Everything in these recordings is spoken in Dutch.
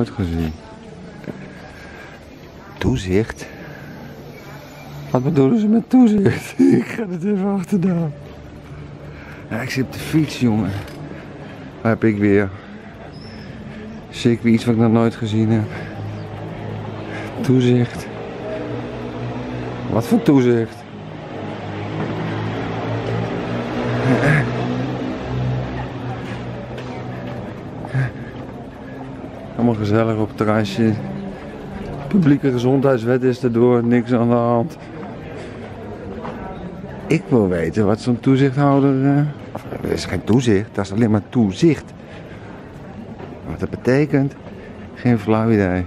nooit gezien. Toezicht? Wat bedoelen ze met toezicht? ik ga het even achteraan. Ja, ik zit op de fiets, jongen. Waar heb ik weer? Zie ik weer iets wat ik nog nooit gezien heb? Toezicht. Wat voor toezicht? Gezellig op het terrasje. Publieke gezondheidswet is erdoor, niks aan de hand. Ik wil weten wat zo'n toezichthouder. er is geen toezicht, dat is alleen maar toezicht. Wat dat betekent, geen flauw idee.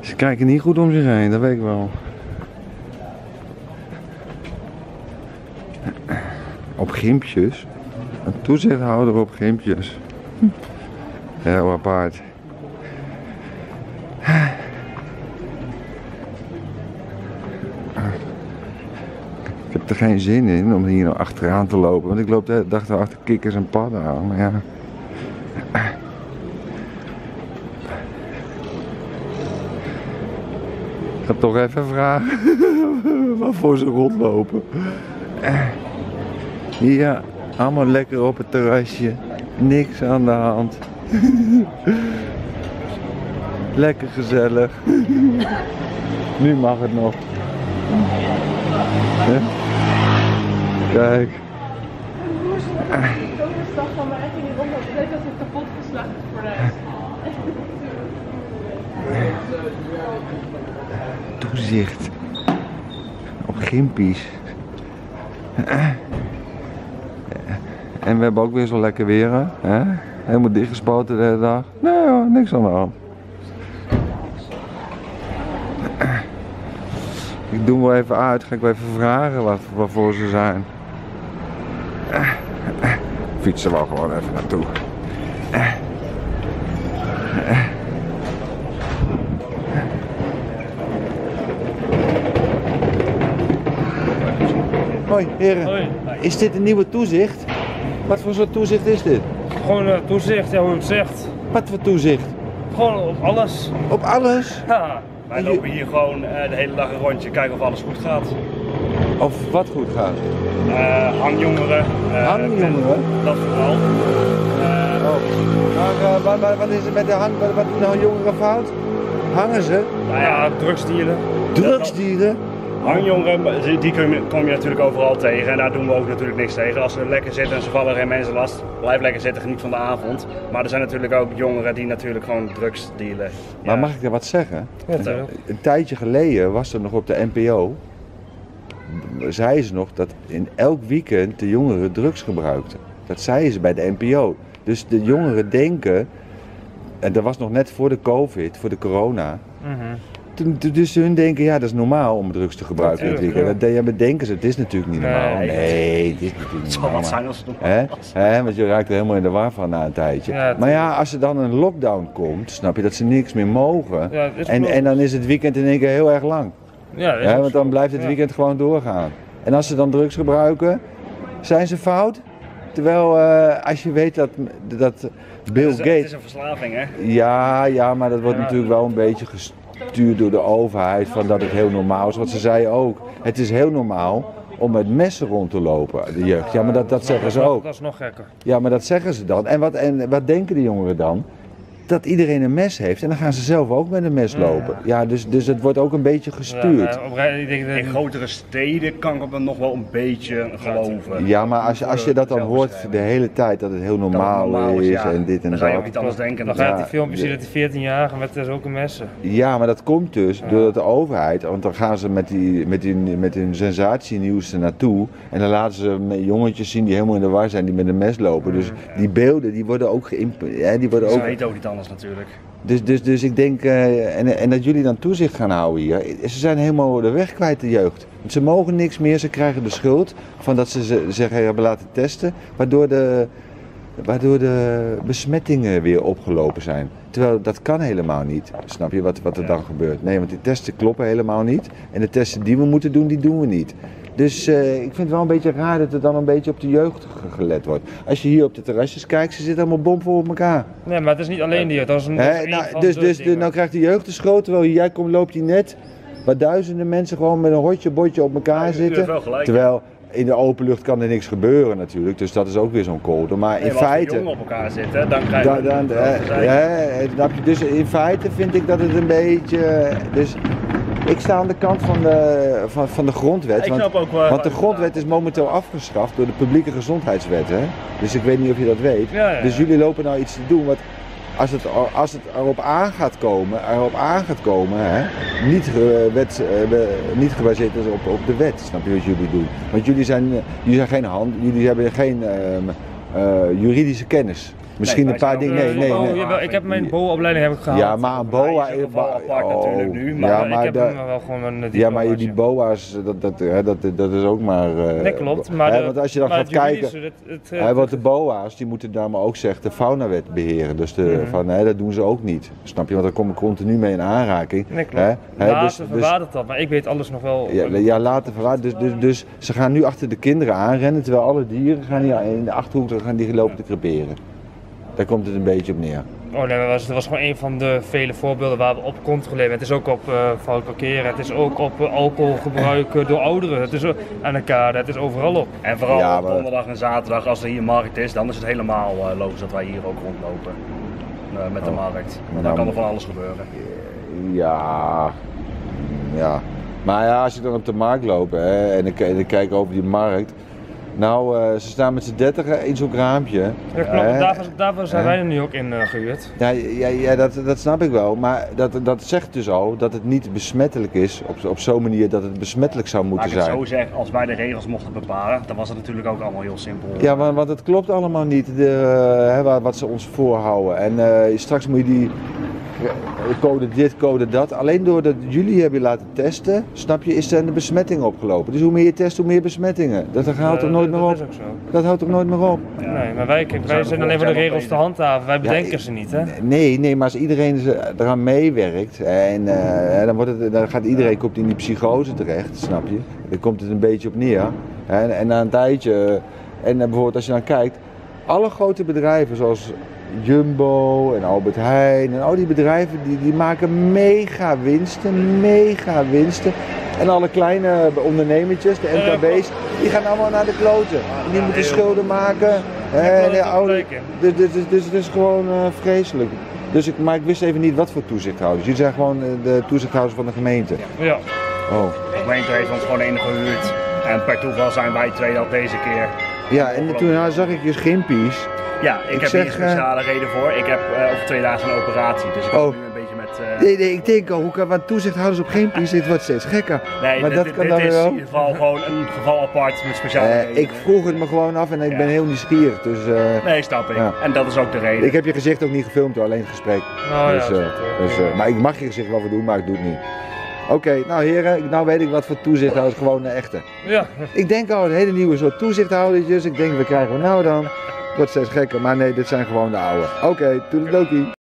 Ze kijken niet goed om zich heen, dat weet ik wel. Op gimpjes? Een toezichthouder op gimpjes. Heel apart. Ik heb er geen zin in om hier nou achteraan te lopen, want ik loop de achter kikkers en padden aan. Ja. Ik ga toch even vragen waarvoor ze rondlopen. Ja, allemaal lekker op het terrasje. Niks aan de hand. Lekker gezellig. Nu mag het nog. Ja. Kijk. Toezicht. Op gimpies. En we hebben ook weer zo lekker weer. Hè? Helemaal dichtgespoten de hele dag. Nee hoor, niks aan de hand. Ik doe hem wel even uit. Ga ik wel even vragen wat, waarvoor ze zijn. Fietsen we gewoon even naartoe. Hoi heren. Hoi. Is dit een nieuwe toezicht? Wat voor soort toezicht is dit? Gewoon eh, toezicht, ja, hoe het zegt. Wat voor toezicht? Gewoon op alles. Op alles? Ja. Wij lopen hier gewoon eh, de hele dag een rondje, kijken of alles goed gaat. Of wat goed gaat? Eh hangjongeren. eh, Hangjongeren? Dat vooral. Eh, Oh. Maar wat, wat- wat is er met de hang? Wat, wat doen nou jongeren fout? Hangen ze? nou ja, Ja, drugsdealen. Drugsdieren? Hangjongeren, die- kom je, kom je natuurlijk overal tegen. En daar doen we ook natuurlijk niks tegen. Als ze lekker zitten en ze vallen geen mensen last, blijf lekker zitten, geniet van de avond. Maar er zijn natuurlijk ook jongeren die natuurlijk gewoon drugs dealen. Maar Ja. mag ik er wat zeggen? Ja, tuurlijk. Een tijdje geleden was er nog op de NPO. Zei ze nog dat in elk weekend de jongeren drugs gebruikten. Dat zeiden ze bij de NPO. Dus de jongeren denken. En dat was nog net voor de COVID, voor de corona. Mhm. Dus hun denken, ja, dat is normaal om drugs te gebruiken het weekend. Dat, ja, maar denken ze, het is natuurlijk niet normaal. Nee. Nee, het is natuurlijk Het niet zal normaal. wat zijn als het? Hè? Want je raakt er helemaal in de war van na een tijdje. Ja, maar ja, als er dan een lockdown komt, snap je dat ze niks meer mogen. Ja, het en, en dan is het weekend in één keer heel erg lang. Ja, dat Want dan blijft het weekend gewoon doorgaan. En als ze dan drugs gebruiken, zijn ze fout? Terwijl eh, als je weet dat, dat Bill Het is, het Gates... is een verslaving, hè? Ja, ja, maar dat wordt natuurlijk wel een beetje gestuurd door de overheid van dat het heel normaal is. Want ze zeiden ook, het is heel normaal om met messen rond te lopen, de jeugd. Ja, maar dat, dat zeggen ze ook. Dat is nog gekker. Ja, maar dat zeggen ze dan. En wat, en wat denken de jongeren dan? Dat iedereen een mes heeft en dan gaan ze zelf ook met een mes lopen. Ja, dus, dus het wordt ook een beetje gestuurd. dat- In grotere steden kan ik het nog wel een beetje geloven. Ja, maar als je, als je dat dan hoort de hele tijd, dat het heel normaal, normaal is, ja. en dit en Dan ga je ook dat. niet anders denken. Dan dan- gaat Ja, die filmpje zien dat die 14-jarige met zulke messen. Ja, maar dat komt dus doordat de overheid, want dan gaan ze met, die, met, die, met hun sensatienieuws er naartoe. En dan laten ze met jongetjes zien die helemaal in de war zijn, die met een mes lopen. Dus die beelden die worden ook geïmp- die worden Ze ook weten ook niet anders natuurlijk. Dus, dus, dus ik denk, eh, en, en dat jullie dan toezicht gaan houden hier. Ze zijn helemaal de weg kwijt, de jeugd. Ze mogen niks meer, ze krijgen de schuld van dat ze ze zich hebben laten testen. Waardoor de, waardoor de besmettingen weer opgelopen zijn. Terwijl dat kan helemaal niet. Snap je wat, wat er dan gebeurt? Nee, want die testen kloppen helemaal niet. En de testen die we moeten doen, die doen we niet. Dus eh, ik vind het wel een beetje raar dat er dan een beetje op de jeugd ge- gelet wordt. Als je hier op de terrasjes kijkt, ze zitten allemaal bomvol op elkaar. Nee, maar het is niet alleen die. Dat is een, Hè, nou, dus dus de, dingen. nou krijgt de jeugd de schroot, terwijl jij komt, loopt hij net waar duizenden mensen gewoon met een hotje botje op elkaar Ja, je hebt zitten. wel gelijk. Terwijl in de open lucht kan er niks gebeuren natuurlijk, dus dat is ook weer zo'n code. Maar Nee, in als feite... jongen op elkaar zitten, dan krijg je Dan, eh, ja, snap je? Dus in feite vind ik dat het een beetje. Dus ik sta aan de kant van de, van, van de grondwet. Want, ook want de grondwet is momenteel afgeschaft door de publieke gezondheidswet. Hè? Dus ik weet niet of je dat weet. Ja. Dus jullie lopen nou iets te doen wat. Als het, als het erop aan gaat komen, erop aan gaat komen, hè, niet, ge- wet, eh, niet gebaseerd is op, op de wet, snap je wat jullie doen? Want jullie zijn, eh, jullie zijn geen hand, jullie hebben geen eh, juridische kennis. Misschien een paar dingen. Nee, Eh, nee, oh, nee. jawel, ik heb mijn BO-opleiding heb ik gehaald. Ja, maar een boa. Is apart oh, natuurlijk nu, maar ja, Maar ik heb de- hem wel gewoon een ja, maar die boa's, dat, dat, hè, dat, dat is ook maar. eh, Nee, klopt. Maar, hè, de- want als je dan gaat kijken. Het, het, Hè, want de boa's die moeten daar maar ook zegt de faunawet beheren. Dus de, Mhm. van, hè, dat doen ze ook niet. Snap je? Want daar kom ik continu mee in aanraking. Nee, klopt. Hè? Hè, Later dus- dus- dat, maar ik weet alles nog wel. ja, ja, later verwaard. Dus, dus, dus ze gaan nu achter de kinderen aanrennen, terwijl alle dieren gaan hier in de achterhoek gaan die lopen te creperen. Daar komt het een beetje op neer. Oh nee, dat was, dat was gewoon een van de vele voorbeelden waar we op controleren. Het is ook op eh fout parkeren, het is ook op eh, alcoholgebruik eh, door ouderen, het is ook aan de kade, het is overal op. En vooral Ja, op donderdag en zaterdag, als er hier markt is, dan is het helemaal eh, logisch dat wij hier ook rondlopen. eh, met de Oh. markt. Want Nou, dan kan er van alles gebeuren. Ja, ja. Maar ja, als je dan op de markt loopt hè, en, ik, en ik kijk over die markt. Nou, eh, ze staan met z'n dertigen in zo'n kraampje. Ja, klopt, hè. daarvoor, daarvoor zijn wij er nu ook in eh, gehuurd. Ja, ja, ja dat, dat snap ik wel. Maar dat, dat zegt dus al dat het niet besmettelijk is op, op zo'n manier dat het besmettelijk zou moeten ik het zijn. zo zeggen, als wij de regels mochten bepalen, dan was het natuurlijk ook allemaal heel simpel. Ja, want, want het klopt allemaal niet, de, hè, wat, wat ze ons voorhouden. En eh, straks moet je die eh, code dit, code dat. Alleen doordat jullie hebben laten testen, snap je, is er een besmetting opgelopen. Dus hoe meer je test, hoe meer besmettingen. Dat, dat houdt toch nooit meer dat op? is ook zo. Dat houdt toch nooit meer op? Nee, maar wij, kijk, wij zijn alleen voor de regels te handhaven, wij bedenken Ja, ze niet hè. Nee, nee, maar als iedereen eraan meewerkt en eh, dan, wordt het, dan gaat iedereen komt in die psychose terecht, snap je? Dan komt het een beetje op neer. En, en na een tijdje, en eh, bijvoorbeeld als je dan kijkt, alle grote bedrijven zoals Jumbo en Albert Heijn en al die bedrijven die, die maken mega winsten, mega winsten. En alle kleine ondernemertjes, de Ja, MKB's, die gaan allemaal naar de kloten. En die moeten schulden maken. en, dat eh, oude- dus, dus, dus, dus het is gewoon eh, vreselijk. Dus ik, maar ik wist even niet wat voor toezichthouders. Jullie zijn gewoon eh, de toezichthouders van de gemeente. Ja. Oh. De gemeente heeft ons gewoon ingehuurd. En per toeval zijn wij twee dat deze keer. Ja, en toen nou, zag ik je schimpies. Ja, ik, Ik heb zeg, hier een speciale reden voor. Ik heb eh, over twee dagen een operatie. Dus ik Oh. nu een beetje met. eh, Nee, nee, ik denk al, hoe kan wat toezichthouders op gimpies, dit wordt steeds gekker. nee, maar dit, dat dit- kan dit dan is wel. in ieder geval gewoon een geval apart met speciale Eh, redenen. ik vroeg het me gewoon af en ik Ja. ben heel nieuwsgierig. Dus eh, Nee, snap ik. Ja. En dat is ook de reden. ik heb je gezicht ook niet gefilmd, hoor, alleen het gesprek. Nou dus, ja, eh, dat, eh, dus, eh, maar ik mag je gezicht wel voor doen, maar ik doe het niet. Oké, nou heren, nou weet ik wat voor toezichthouders, gewoon de echte. ja. Ik denk al een hele nieuwe soort toezichthoudertjes. Ik denk, we krijgen we nou dan? Wordt steeds gekker, maar nee, dit zijn gewoon de oude. Oké, toedeledokie.